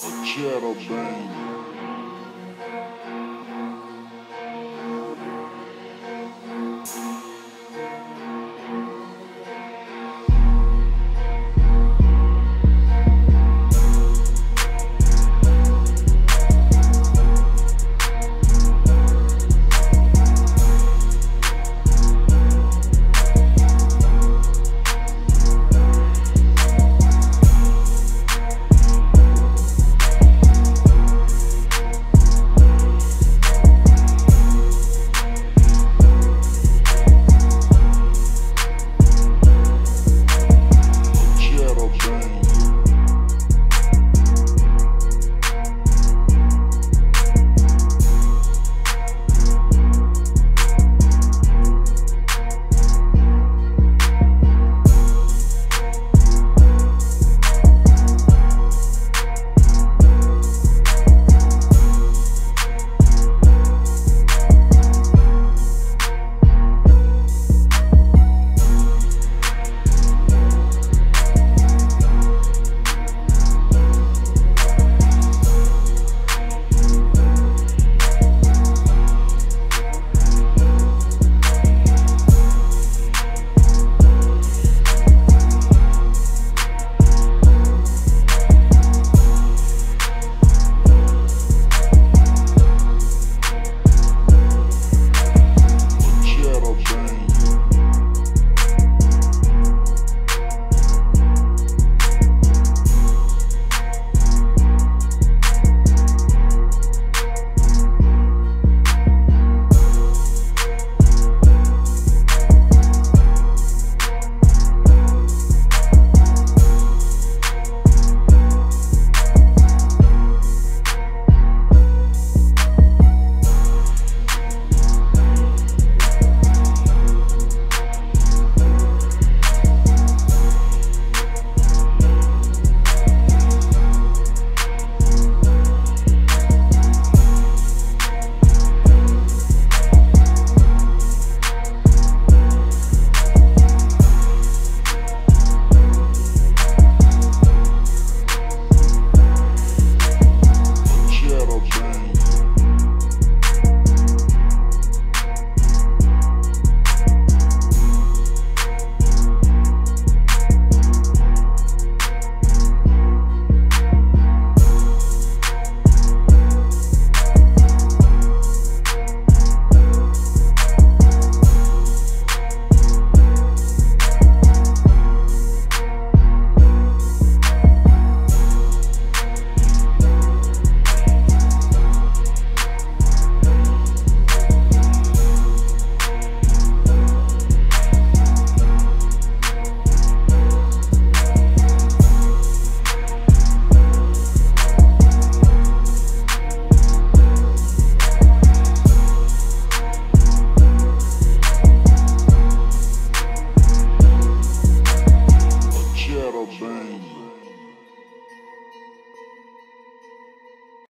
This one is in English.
A chatterbang.